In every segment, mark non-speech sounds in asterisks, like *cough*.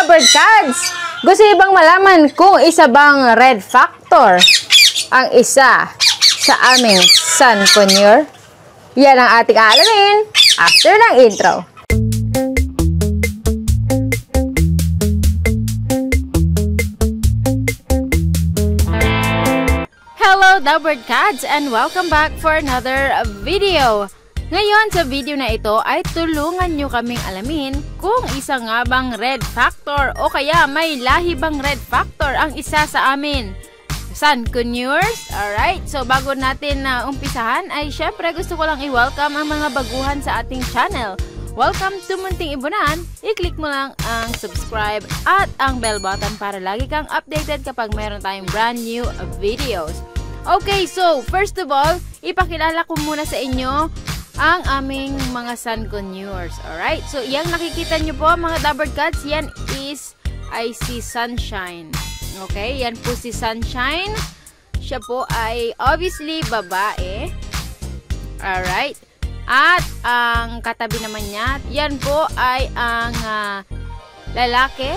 Dabber Cats! Gusto niyo malaman kung isa bang red factor ang isa sa aming Sun Conure? Yan ang ating alamin after ng intro. Hello, Dabber Cats, and welcome back for another video. Ngayon sa video na ito ay tulungan nyo kaming alamin kung isa nga bang red factor o kaya may lahi bang red factor ang isa sa amin. Sun Conures? Alright, so bago natin na uh, umpisahan ay syempre gusto ko lang i-welcome ang mga baguhan sa ating channel. Welcome to Munting Ibunan. I-click mo lang ang subscribe at ang bell button para lagi kang updated kapag mayroon tayong brand new videos. Okay, so first of all, ipakilala ko muna sa inyo ang aming mga sun conures. Alright? So, yung nakikita nyo po, mga Dabber Cats, yan is I see Sunshine. Okay? Yan po si Sunshine. Siya po ay obviously babae. Alright? At ang katabi naman niya, yan po ay ang uh, lalaki.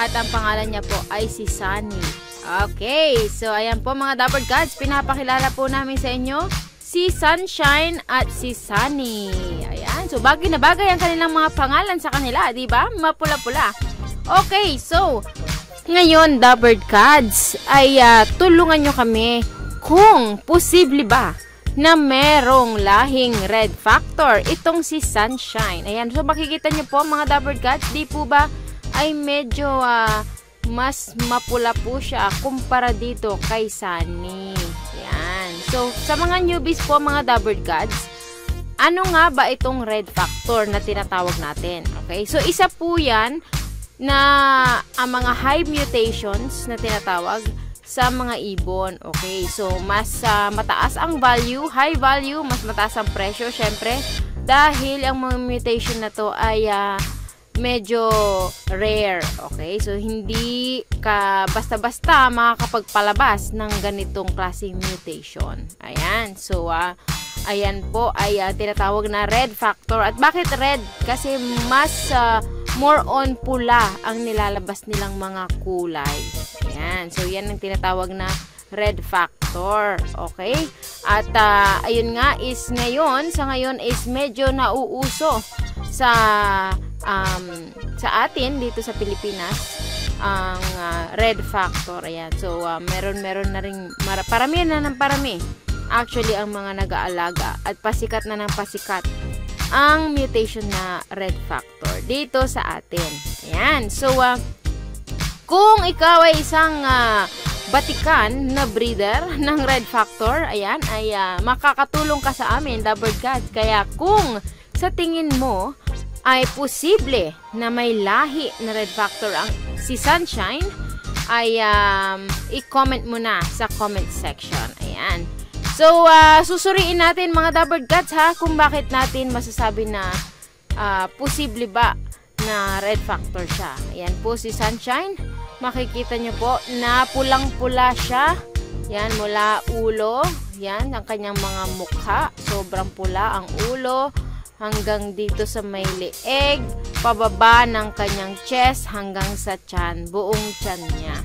At ang pangalan niya po ay si Sunny. Okay, so ayan po mga Dabber Gods, pinapakilala po namin sa inyo si Sunshine at si Sunny. Ayan. So, bagay na bagay ang kanilang mga pangalan sa kanila, di ba? Mapula-pula. Okay, so, ngayon, The Bird Cards, ay uh, tulungan nyo kami kung posible ba na merong lahing red factor itong si Sunshine. Ayan, so makikita nyo po mga Bird Cards, di po ba ay medyo uh, mas mapula po siya kumpara dito kay Sunny. So, sa mga newbies po, mga Dabbered Gods, ano nga ba itong red factor na tinatawag natin? Okay? So, isa po yan na ang mga high mutations na tinatawag sa mga ibon. Okay? So, mas uh, mataas ang value, high value, mas mataas ang presyo, syempre, dahil ang mga mutation na to ay uh, medyo rare. Okay? So, hindi ka basta-basta makakapagpalabas ng ganitong klaseng mutation. Ayan. So, uh, ayan po ay uh, tinatawag na red factor. At bakit red? Kasi mas uh, more on pula ang nilalabas nilang mga kulay. Ayan. So, yan ang tinatawag na red factor. Okay? At uh, ayun nga is ngayon, sa ngayon is medyo nauuso sa um, sa atin dito sa Pilipinas ang uh, red factor ayan. So uh, meron meron na ring parami na ng parami. Actually ang mga nag-aalaga at pasikat na ng pasikat ang mutation na red factor dito sa atin. Ayan. So uh, kung ikaw ay isang uh, batikan na breeder *laughs* ng red factor ayan ay uh, makakatulong ka sa amin bird gods kaya kung sa tingin mo ay posible na may lahi na red factor ang si Sunshine, ay um, i-comment mo na sa comment section. Ayan. So, uh, susuriin natin mga Dabbered Guts ha, kung bakit natin masasabi na uh, posible ba na red factor siya. Ayan po si Sunshine. Makikita nyo po na pulang-pula siya. Yan, mula ulo. Yan, ang kanyang mga mukha. Sobrang pula ang ulo hanggang dito sa may leeg, pababa ng kanyang chest hanggang sa chan, buong chan niya.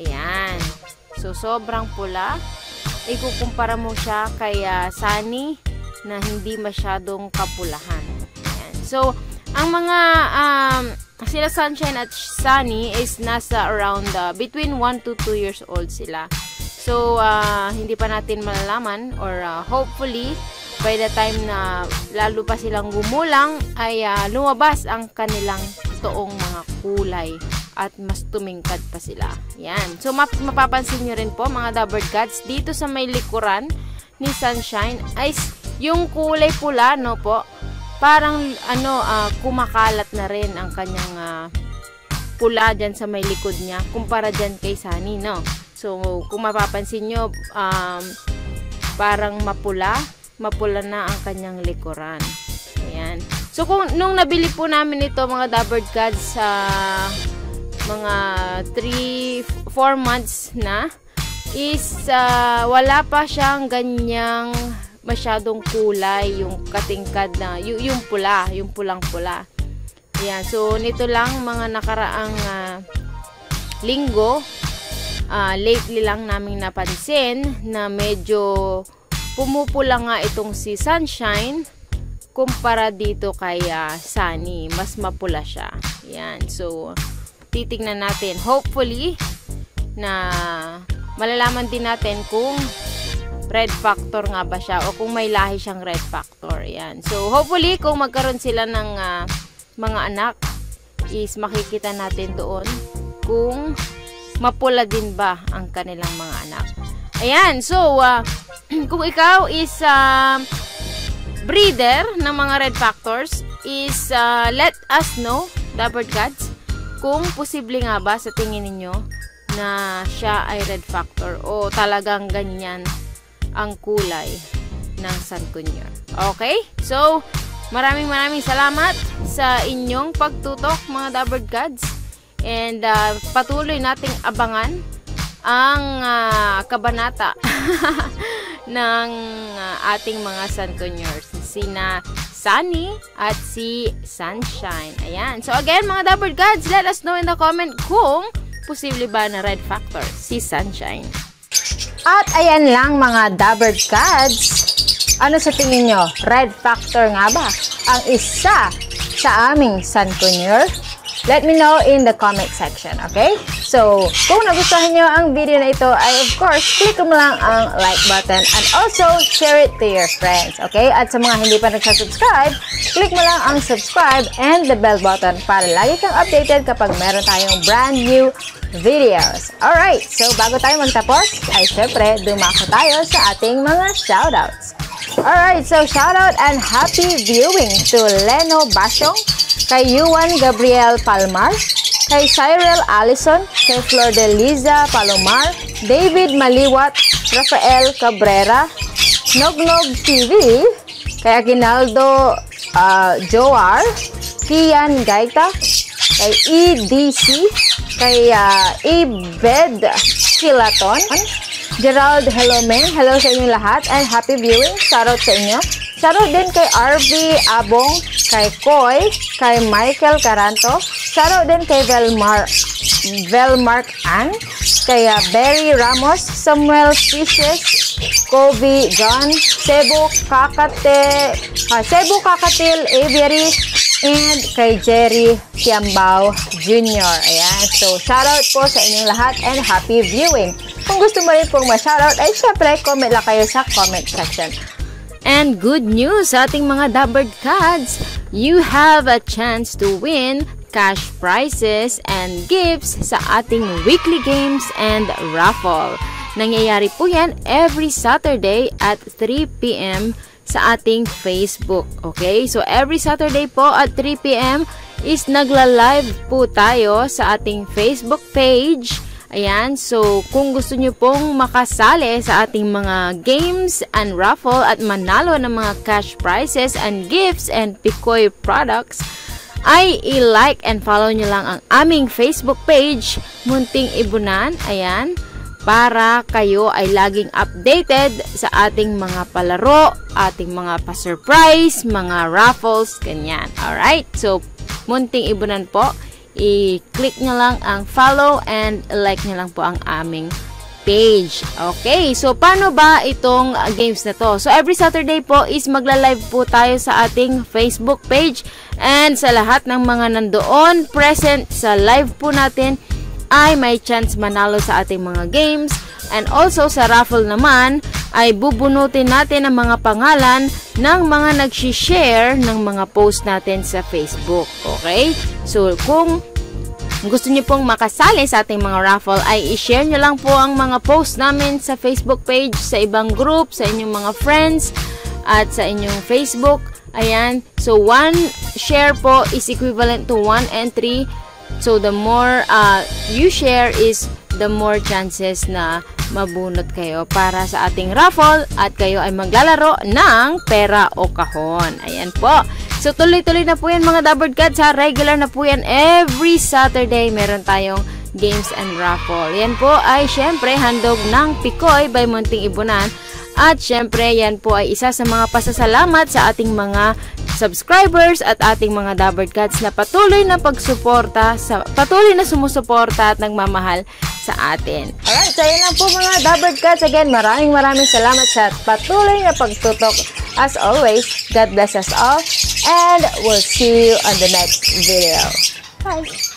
Ayan. So, sobrang pula. Ikukumpara mo siya kay uh, Sunny na hindi masyadong kapulahan. Ayan. So, ang mga um, sila Sunshine at Sunny is nasa around uh, between 1 to 2 years old sila. So, uh, hindi pa natin malalaman or uh, hopefully by the time na lalo pa silang gumulang ay uh, lumabas ang kanilang toong mga kulay at mas tumingkad pa sila. Yan. So map mapapansin nyo rin po mga Dabber Cats dito sa may likuran ni Sunshine ay yung kulay pula no po parang ano uh, kumakalat na rin ang kanyang uh, pula dyan sa may likod niya kumpara dyan kay Sunny no. So kung mapapansin nyo um, parang mapula mapula na ang kanyang likuran. Ayan. So, kung nung nabili po namin ito, mga Dabbered Gods, sa uh, mga 3, 4 months na, is uh, wala pa siyang ganyang masyadong kulay, yung katingkad na, yung, yung pula, yung pulang-pula. Ayan, so nito lang mga nakaraang uh, linggo, uh, lately lang naming napansin na medyo pumupula nga itong si Sunshine kumpara dito kay uh, Sunny. Mas mapula siya. Ayan, so titignan natin. Hopefully, na malalaman din natin kung red factor nga ba siya o kung may lahi siyang red factor. Yan. So, hopefully, kung magkaroon sila ng uh, mga anak, is makikita natin doon kung mapula din ba ang kanilang mga anak. Ayan. So, uh, *clears throat* kung ikaw is uh, breeder ng mga red factors, is uh, let us know, Dapper Cats, kung posible nga ba sa tingin ninyo na siya ay red factor o talagang ganyan ang kulay ng Sankunyor. Okay? So, maraming maraming salamat sa inyong pagtutok mga Dabbered Gods. And uh, patuloy nating abangan ang uh, kabanata *laughs* ng uh, ating mga Sankunyors. Sina Sunny at si Sunshine. Ayan. So again, mga Dabbered Gods, let us know in the comment kung posible ba na red factor si Sunshine. At ayan lang mga Dabbered Cats. Ano sa tingin nyo? Red factor nga ba? Ang isa sa aming Sankunyor? Let me know in the comment section, okay? So, kung nagustuhan nyo ang video na ito, ay of course, click mo lang ang like button and also share it to your friends, okay? At sa mga hindi pa nagsasubscribe, click mo lang ang subscribe and the bell button para lagi kang updated kapag meron tayong brand new videos. Alright, so bago tayo magtapos, ay syempre, dumako tayo sa ating mga shoutouts. Alright, so shoutout and happy viewing to Leno Basyong, kay Yuan Gabriel Palmar, kay Cyril Allison, kay Flor de Liza Palomar, David Maliwat, Rafael Cabrera, Nognog TV, kay Aguinaldo uh, Joar, Kian Gaita, kay EDC, kay uh, Ibed Kilaton, Gerald Hello Men, hello sa inyo lahat and happy viewing, shoutout sa inyo. Shoutout din kay RV Abong, kay Koy, kay Michael Caranto, shoutout din kay Velmar, Velmark Ann, kay uh, Barry Ramos, Samuel Fishes, Kobe John, Cebu Kakate, uh, Cebu Kakatil Aviary, and kay Jerry Tiambao Jr. Ayan, so shoutout po sa inyong lahat and happy viewing. Kung gusto mo rin pong ma-shoutout, ay syempre, comment lang kayo sa comment section. And good news sa ating mga Dabbered Cards, you have a chance to win cash prizes and gifts sa ating weekly games and raffle. Nangyayari po yan every Saturday at 3pm sa ating Facebook. Okay? So, every Saturday po at 3pm is nagla-live po tayo sa ating Facebook page Ayan, so kung gusto nyo pong makasali sa ating mga games and raffle at manalo ng mga cash prizes and gifts and Picoy products, ay i-like and follow nyo lang ang aming Facebook page, Munting Ibunan. Ayan, para kayo ay laging updated sa ating mga palaro, ating mga pa-surprise, mga raffles, ganyan. Alright, so Munting Ibunan po i-click nyo lang ang follow and like nyo lang po ang aming page. Okay, so paano ba itong games na to? So every Saturday po is magla-live po tayo sa ating Facebook page and sa lahat ng mga nandoon present sa live po natin ay may chance manalo sa ating mga games and also sa raffle naman ay bubunutin natin ang mga pangalan ng mga nag-share ng mga post natin sa Facebook. Okay? So, kung gusto niyo pong makasali sa ating mga raffle ay i-share niyo lang po ang mga post namin sa Facebook page, sa ibang group, sa inyong mga friends, at sa inyong Facebook. Ayan. So, one share po is equivalent to one entry. So, the more uh, you share is the more chances na mabunot kayo para sa ating raffle at kayo ay maglalaro ng pera o kahon. Ayan po. So, tuloy-tuloy na po yan mga Dabbered Cats ha. Regular na po yan. Every Saturday, meron tayong games and raffle. Yan po ay syempre handog ng Pikoy by Munting Ibunan. At syempre, yan po ay isa sa mga pasasalamat sa ating mga subscribers at ating mga Dabbard Cats na patuloy na pagsuporta, sa, patuloy na sumusuporta at nagmamahal sa atin. Alright, so yun lang po mga Dabbard Cats. Again, maraming maraming salamat sa patuloy na pagtutok. As always, God bless us all and we'll see you on the next video. Bye!